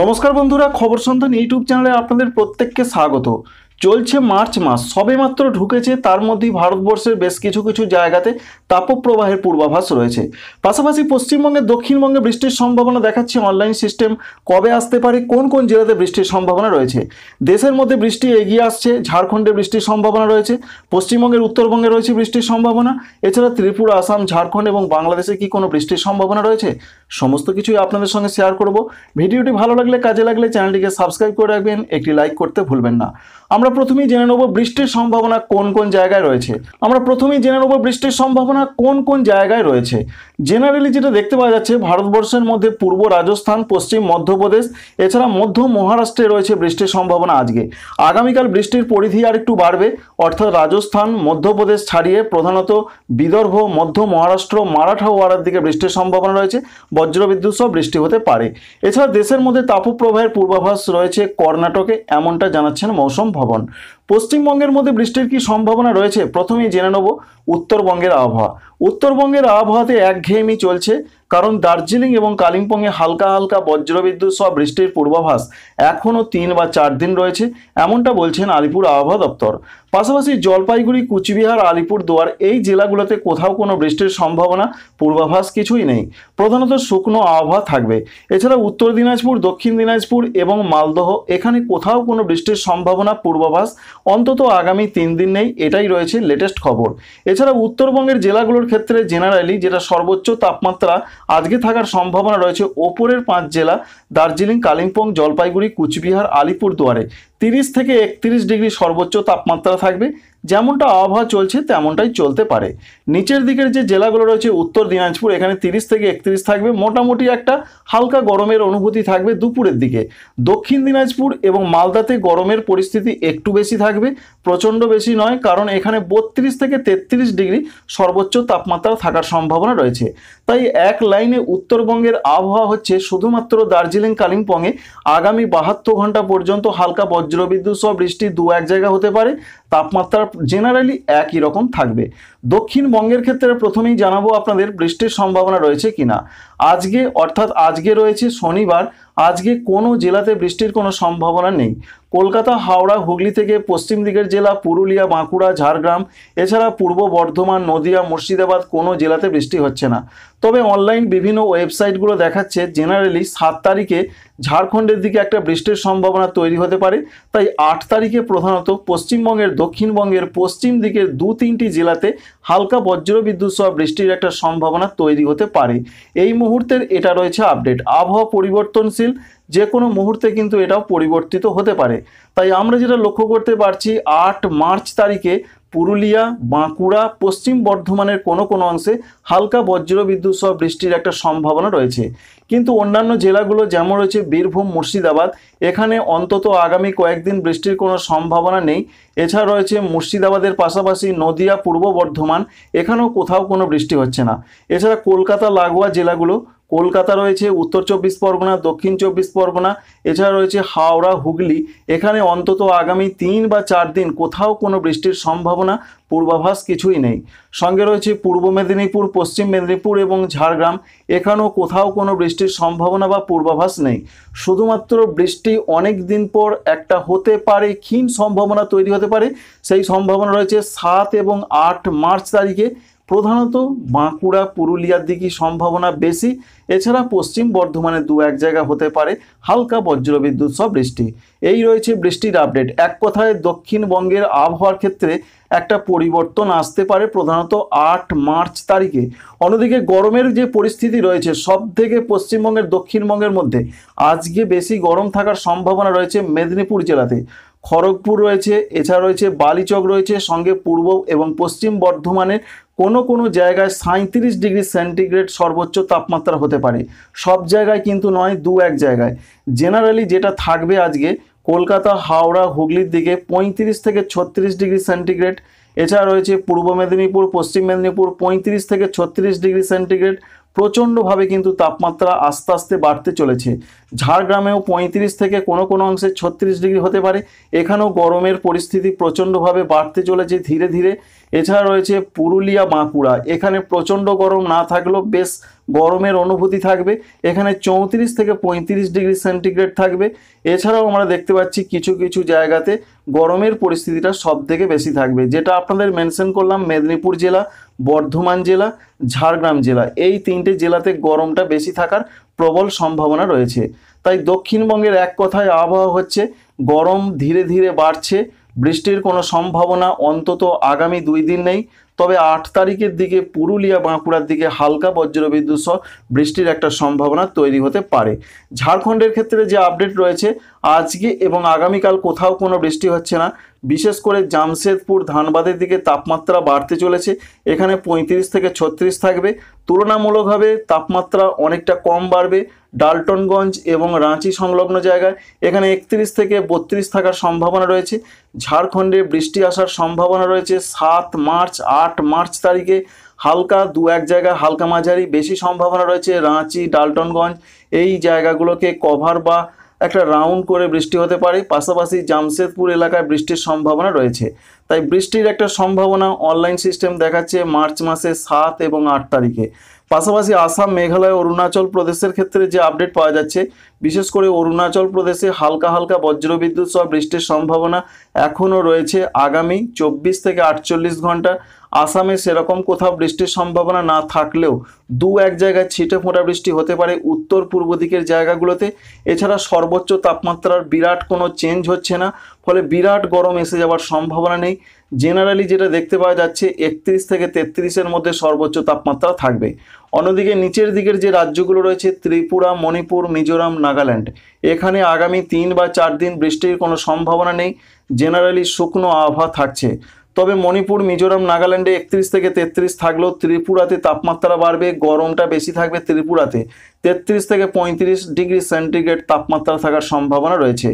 নমস্কার বন্ধুরা খবর সন্ধান ইউটিউব চ্যানেলে আপনাদের প্রত্যেককে স্বাগত। চলছে মার্চ মাস। সবেমাত্র ঢুকেছে, তার মধ্যেই ভারতবর্ষের বেশ কিছু কিছু জায়গাতে তাপপ্রবাহের পূর্বাভাস রয়েছে। পাশাপাশি পশ্চিমবঙ্গে, দক্ষিণবঙ্গে বৃষ্টির সম্ভাবনা দেখাচ্ছে। অনলাইন সিস্টেম কবে আসতে পারে? কোন কোন জেলাতে বৃষ্টির সম্ভাবনা রয়েছে? দেশের মধ্যে বৃষ্টি এগিয়ে আসছে, ঝাড়খণ্ডে বৃষ্টির সম্ভাবনা রয়েছে, পশ্চিমবঙ্গের উত্তরবঙ্গে রয়েছে বৃষ্টির সম্ভাবনা। এছাড়া ত্রিপুরা, আসাম, ঝাড়খণ্ড এবং বাংলাদেশে কি কোনো বৃষ্টির সম্ভাবনা রয়েছে? সমস্ত কিছুই আপনাদের সঙ্গে শেয়ার করব। ভিডিওটি ভালো লাগলে, কাজে লাগলে চ্যানেলটিকে সাবস্ক্রাইব করে রাখবেন। একটি লাইক করতে ভুলবেন না। আমরা প্রথমেই জেনে নেব বৃষ্টির সম্ভাবনা কোন কোন জায়গায় রয়েছে। আমরা প্রথমেই জেনে নেব বৃষ্টির সম্ভাবনা কোন কোন জায়গায় রয়েছে। জেনারেলি যেটা দেখতে পাওয়া যাচ্ছে, ভারতবর্ষের মধ্যে পূর্ব রাজস্থান, পশ্চিম মধ্যপ্রদেশ, এছাড়া মধ্য মহারাষ্ট্রে রয়েছে বৃষ্টির সম্ভাবনা আজকে। আগামীকাল বৃষ্টির পরিধি আর একটু বাড়বে, অর্থাৎ রাজস্থান, মধ্যপ্রদেশ ছাড়িয়ে প্রধানত বিদর্ভ, মধ্য মহারাষ্ট্র, মারাঠা ওয়ারার দিকে বৃষ্টির সম্ভাবনা রয়েছে, বজ্রবিদ্যুৎ সহ বৃষ্টি হতে পারে। এছাড়া দেশের মধ্যে তাপপ্রবাহের পূর্বাভাস রয়েছে কর্ণাটকে, এমনটা জানাচ্ছেন মৌসুম ভবন। পশ্চিমবঙ্গের মধ্যে বৃষ্টির কি সম্ভাবনা রয়েছে? প্রথমেই জেনে নেব উত্তরবঙ্গের আবহাওয়া। উত্তরবঙ্গের আবহাওয়াতে একঘেয়েমি চলছে। কারণ দার্জিলিং এবং কালিম্পংয়ে হালকা হালকা বজ্রবিদ্যুৎ সহ বৃষ্টির পূর্বাভাস এখনও তিন বা চার দিন রয়েছে, এমনটা বলছেন আলিপুর আবহাওয়া দপ্তর। পাশাপাশি জলপাইগুড়ি, কুচবিহার আলিপুর দুয়ার এই জেলাগুলোতে কোথাও কোনো বৃষ্টির সম্ভাবনা, পূর্বাভাস কিছুই নেই। প্রধানত শুকনো আবহাওয়া থাকবে। এছাড়া উত্তর দিনাজপুর, দক্ষিণ দিনাজপুর এবং মালদহ এখানে কোথাও কোনো বৃষ্টির সম্ভাবনা, পূর্বাভাস অন্তত আগামী তিন দিন নেই, এটাই রয়েছে লেটেস্ট খবর। এছাড়া উত্তরবঙ্গের জেলাগুলোর ক্ষেত্রে জেনারেলি যেটা সর্বোচ্চ তাপমাত্রা আজকে থাকার সম্ভাবনা রয়েছে ওপরের পাঁচ জেলা, দার্জিলিং, কালিম্পং, জলপাইগুড়ি, কুচবিহার, আলিপুরদুয়ারে। তিরিশ থেকে একত্রিশ ডিগ্রি সর্বোচ্চ তাপমাত্রা থাকবে। যেমনটা আবহাওয়া চলছে, তেমনটাই চলতে পারে। নিচের দিকের যে জেলাগুলো রয়েছে, উত্তর দিনাজপুর, এখানে তিরিশ থেকে একত্রিশ থাকবে। মোটামুটি একটা হালকা গরমের অনুভূতি থাকবে দুপুরের দিকে। দক্ষিণ দিনাজপুর এবং মালদাতে গরমের পরিস্থিতি একটু বেশি থাকবে। প্রচণ্ড বেশি নয়, কারণ এখানে বত্রিশ থেকে তেত্রিশ ডিগ্রি সর্বোচ্চ তাপমাত্রা থাকার সম্ভাবনা রয়েছে। তাই এক লাইনে উত্তরবঙ্গের আবহাওয়া হচ্ছে শুধুমাত্র দার্জিলিং, কালিম্পংয়ে। আগামী বাহাত্তর ঘণ্টা পর্যন্ত হালকা বজ্রবিদ্যুৎ সহ বৃষ্টি দু এক জায়গা হতে পারে। তাপমাত্রা জেনারেলি একই রকম থাকবে। দক্ষিণবঙ্গের ক্ষেত্রে প্রথমেই জানাব আপনাদের বৃষ্টির সম্ভাবনা রয়েছে কিনা। আজকে, অর্থাৎ আজকে রয়েছে শনিবার, আজকে কোনো জেলাতে বৃষ্টির কোনো সম্ভাবনা নেই। কলকাতা, হাওড়া, হুগলি থেকে পশ্চিম দিকের জেলা, পুরুলিয়া, বাঁকুড়া, ঝাড়গ্রাম, এছাড়া পূর্ব বর্ধমান, নদিয়া, মুর্শিদাবাদ কোনো জেলাতে বৃষ্টি হচ্ছে না। তবে অনলাইন বিভিন্ন ওয়েবসাইটগুলো দেখাচ্ছে, জেনারেলি সাত তারিখে ঝাড়খণ্ডের দিকে একটা বৃষ্টির সম্ভাবনা তৈরি হতে পারে। তাই আট তারিখে প্রধানত পশ্চিমবঙ্গের, দক্ষিণবঙ্গের পশ্চিম দিকের দু তিনটি জেলাতে হালকা বজ্র বিদ্যুৎ সহ বৃষ্টির একটা সম্ভাবনা তৈরি হতে পারে। এই মুহূর্তের এটা রয়েছে আপডেট। আবহাওয়া পরিবর্তনশীল যে কোনো মুহূর্তে কিন্তু এটাও পরিবর্তিত হতে পারে। তাই আমরা যেটা লক্ষ্য করতে পারছি, আট মার্চ তারিখে পুরুলিয়া, বাঁকুড়া, পশ্চিম বর্ধমানের কোনো কোনো অংশে হালকা বজ্রবিদ্যুৎ সহ বৃষ্টির একটা সম্ভাবনা রয়েছে। কিন্তু অন্যান্য জেলাগুলো যেমন রয়েছে বীরভূম, মুর্শিদাবাদ, এখানে অন্তত আগামী কয়েকদিন বৃষ্টির কোনো সম্ভাবনা নেই। এছাড়া রয়েছে মুর্শিদাবাদের পাশাপাশি নদিয়া, পূর্ব বর্ধমান, এখানেও কোথাও কোনো বৃষ্টি হচ্ছে না। এছাড়া কলকাতা, লাগোয়া জেলাগুলো কলকাতা রয়েছে উত্তর চব্বিশ পরগনা, দক্ষিণ চব্বিশ পরগনা, এছাড়া রয়েছে হাওড়া, হুগলি। এখানে অন্তত আগামী তিন বা চার দিন কোথাও কোনো বৃষ্টির সম্ভাবনা, পূর্বাভাস কিছুই নেই। সঙ্গে রয়েছে পূর্ব মেদিনীপুর, পশ্চিম মেদিনীপুর এবং ঝাড়গ্রাম। এখানেও কোথাও কোনো বৃষ্টির সম্ভাবনা বা পূর্বাভাস নেই। শুধুমাত্র বৃষ্টি অনেক দিন পর একটা হতে পারে, ক্ষীণ সম্ভাবনা তৈরি হতে পারে। সেই সম্ভাবনা রয়েছে সাত এবং আট মার্চ তারিখে। প্রধানত বাঁকুড়া, পুরুলিয়ার দিকে সম্ভাবনা বেশি। এছাড়া পশ্চিম বর্ধমানে দু এক জায়গা হতে পারে হালকা বজ্রবিদ্যুৎ, সব বৃষ্টি। এই রয়েছে বৃষ্টির আপডেট এক কথায়, দক্ষিণবঙ্গের আবহাওয়ার ক্ষেত্রে একটা পরিবর্তন আসতে পারে প্রধানত আট মার্চ তারিখে। অন্যদিকে গরমের যে পরিস্থিতি রয়েছে সব থেকে পশ্চিমবঙ্গের দক্ষিণবঙ্গের মধ্যে আজকে বেশি গরম থাকার সম্ভাবনা রয়েছে মেদিনীপুর জেলাতে। খড়গপুর রয়েছে, এছাড়া রয়েছে বালিচক রয়েছে, সঙ্গে পূর্ব এবং পশ্চিম বর্ধমানের কোনো কোনো জায়গায় সাঁত্রিশ ডিগ্রি সেন্টিগ্রেড সর্বোচ্চ তাপমাত্রা হতে পারে। সব জায়গায় কিন্তু নয়, দু এক জায়গায়। জেনারেলি যেটা থাকবে আজকে, কলকাতা, হাওড়া, হুগলির দিকে পঁয়ত্রিশ থেকে ছত্রিশ ডিগ্রি সেন্টিগ্রেড, এছাড়া রয়েছে পূর্ব মেদিনীপুর, পশ্চিম মেদিনীপুর পঁয়ত্রিশ থেকে ছত্রিশ ডিগ্রি সেন্টিগ্রেড প্রচণ্ডভাবে কিন্তু তাপমাত্রা আস্তে আস্তে বাড়তে চলেছে। ঝাড়গ্রামেও পঁয়ত্রিশ থেকে কোনো কোনো অংশে ছত্রিশ ডিগ্রি হতে পারে। এখানেও গরমের পরিস্থিতি প্রচণ্ডভাবে বাড়তে চলেছে ধীরে ধীরে। এছাড়া রয়েছে পুরুলিয়া বাঁকুড়া। এখানে প্রচণ্ড গরম না থাকলেও বেশ গরমের অনুভূতি থাকবে। এখানে চৌত্রিশ থেকে পঁয়ত্রিশ ডিগ্রি সেন্টিগ্রেড থাকবে। এছাড়াও আমরা দেখতে পাচ্ছি কিছু কিছু জায়গাতে গরমের পরিস্থিতিটা সব থেকে বেশি থাকবে। যেটা আপনাদের মেনশন করলাম মেদিনীপুর জেলা বর্ধমান জেলা, ঝাড়গ্রাম জেলা। এই তিনটে জেলাতে গরমটা বেশি থাকার প্রবল সম্ভাবনা রয়েছে। তাই দক্ষিণবঙ্গের এক কথায় আবহাওয়া হচ্ছে গরম ধীরে ধীরে বাড়ছে বৃষ্টির কোনো সম্ভাবনা অন্তত আগামী দুই দিন নেই। তবে আট তারিখের দিকে পুরুলিয়া বাঁকুড়ার দিকে হালকা বজ্রবিদ্যুৎ সহ বৃষ্টির একটা সম্ভাবনা তৈরি হতে পারে। ঝাড়খণ্ডের ক্ষেত্রে যে আপডেট রয়েছে, আজকে এবং আগামীকাল কোথাও কোনো বৃষ্টি হচ্ছে না। বিশেষ করে জামশেদপুর, ধানবাদের দিকে তাপমাত্রা বাড়তে চলেছে। এখানে পঁয়ত্রিশ থেকে ছত্রিশ থাকবে। তুলনামূলকভাবে তাপমাত্রা অনেকটা কম বাড়বে। ডালটনগঞ্জ এবং রাঁচি সংলগ্ন জায়গায়। এখানে একত্রিশ থেকে বত্রিশ থাকার সম্ভাবনা রয়েছে। ঝাড়খণ্ডে বৃষ্টি আসার সম্ভাবনা রয়েছে সাত মার্চ, আট মার্চ তারিখে। হালকা দু এক জায়গায় হালকা মাঝারি। বেশি সম্ভাবনা রয়েছে রাঁচি, ডালটনগঞ্জ। এই জায়গাগুলোকে কভার বা একটা রাউন্ড করে বৃষ্টি হতে পারে। পাশাপাশি জামশেদপুর এলাকায় বৃষ্টির সম্ভাবনা রয়েছে। তাই বৃষ্টির একটা সম্ভাবনা অনলাইন সিস্টেম দেখাচ্ছে মার্চ মাসে সাত এবং আট তারিখে। পাশাপাশি আসাম, মেঘালয়, অরুণাচল প্রদেশের ক্ষেত্রে যে আপডেট পাওয়া যাচ্ছে, বিশেষ করে অরুণাচল প্রদেশে হালকা হালকা বজ্রবিদ্যুৎ সহ বৃষ্টির সম্ভাবনা এখনও রয়েছে আগামী চব্বিশ থেকে আটচল্লিশ ঘণ্টা। আসামে সেরকম কোথাও বৃষ্টির সম্ভাবনা না থাকলেও দু এক জায়গায় ছিটে ফোঁটা বৃষ্টি হতে পারে উত্তর পূর্ব দিকের জায়গাগুলোতে। এছাড়া সর্বোচ্চ তাপমাত্রার বিরাট কোনো চেঞ্জ হচ্ছে না, ফলে বিরাট গরম এসে যাওয়ার সম্ভাবনা নেই। জেনারেলি যেটা দেখতে পাওয়া যাচ্ছে, একত্রিশ থেকে তেত্রিশের মধ্যে সর্বোচ্চ তাপমাত্রা থাকবে। অন্যদিকে নিচের দিকের যে রাজ্যগুলো রয়েছে, ত্রিপুরা, মণিপুর, মিজোরাম, নাগাল্যান্ড, এখানে আগামী তিন বা চার দিন বৃষ্টির কোনো সম্ভাবনা নেই। জেনারেলি শুকনো আবহাওয়া থাকছে। তবে মণিপুর, মিজোরাম, নাগাল্যান্ডে একত্রিশ থেকে তেত্রিশ থাকলেও ত্রিপুরাতে তাপমাত্রা বাড়বে, গরমটা বেশি থাকবে ত্রিপুরাতে। তেত্রিশ থেকে পঁয়ত্রিশ ডিগ্রি সেন্টিগ্রেড তাপমাত্রা থাকার সম্ভাবনা রয়েছে।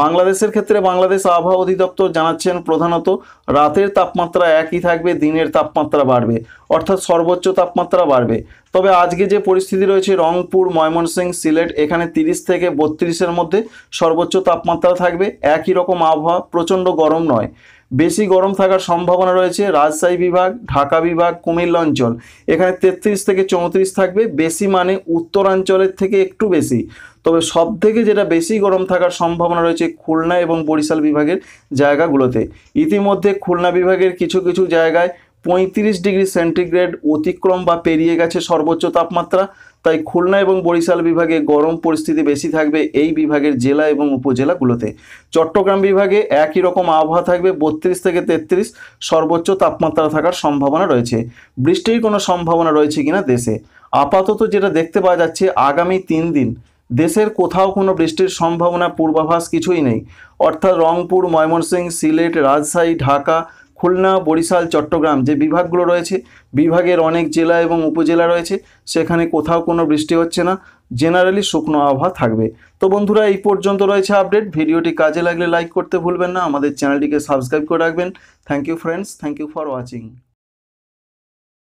বাংলাদেশের ক্ষেত্রে বাংলাদেশ আবহাওয়া অধিদপ্তর জানাচ্ছেন প্রধানত, রাতের তাপমাত্রা একই থাকবে, দিনের তাপমাত্রা বাড়বে, অর্থাৎ সর্বোচ্চ তাপমাত্রা বাড়বে। তবে আজকে যে পরিস্থিতি রয়েছে, রংপুর, ময়মনসিংহ, সিলেট, এখানে তিরিশ থেকে বত্রিশের মধ্যে সর্বোচ্চ তাপমাত্রা থাকবে। একই রকম আবহাওয়া, প্রচণ্ড গরম নয়। বেশি গরম থাকার সম্ভাবনা রয়েছে। রাজশাহী বিভাগ, ঢাকা বিভাগ কুমিল্লা অঞ্চল এখানে তেত্রিশ থেকে চৌত্রিশ থাকবে। বেশি মানে উত্তরাঞ্চলের থেকে একটু বেশি। তবে সব থেকে যেটা বেশি গরম থাকার সম্ভাবনা রয়েছে খুলনা এবং বরিশাল বিভাগের জায়গাগুলোতে। ইতিমধ্যে খুলনা বিভাগের কিছু কিছু জায়গায় পঁয়ত্রিশ ডিগ্রি সেন্টিগ্রেড অতিক্রম বা পেরিয়ে গেছে সর্বোচ্চ তাপমাত্রা। তাই খুলনা এবং বরিশাল বিভাগে গরম পরিস্থিতি বেশি থাকবে এই বিভাগের জেলা এবং উপজেলাগুলোতে। চট্টগ্রাম বিভাগে একই রকম আবহাওয়া থাকবে, বত্রিশ থেকে তেত্রিশ সর্বোচ্চ তাপমাত্রা থাকার সম্ভাবনা রয়েছে। বৃষ্টির কোনো সম্ভাবনা রয়েছে কিনা দেশে? আপাতত যেটা দেখতে পাওয়া যাচ্ছে, আগামী তিন দিন দেশের কোথাও কোনো বৃষ্টির সম্ভাবনা পূর্বাভাস কিছুই নেই। অর্থাৎ রংপুর, ময়মনসিংহ, সিলেট, রাজশাহী, ঢাকা খুলনা, বরিশাল, চট্টগ্রাম যে বিভাগগুলো রয়েছে, বিভাগের অনেক জেলা এবং উপজেলা রয়েছে, সেখানে কোথাও কোনো বৃষ্টি হচ্ছে না জেনারেলি শুকনো আবহাওয়া থাকবে। তো বন্ধুরা, এই পর্যন্ত রয়েছে আপডেট ভিডিওটি কাজে লাগলে লাইক করতে ভুলবেন না। আমাদের চ্যানেলটিকে সাবস্ক্রাইব করে রাখবেন। Thank you friends thank you for watching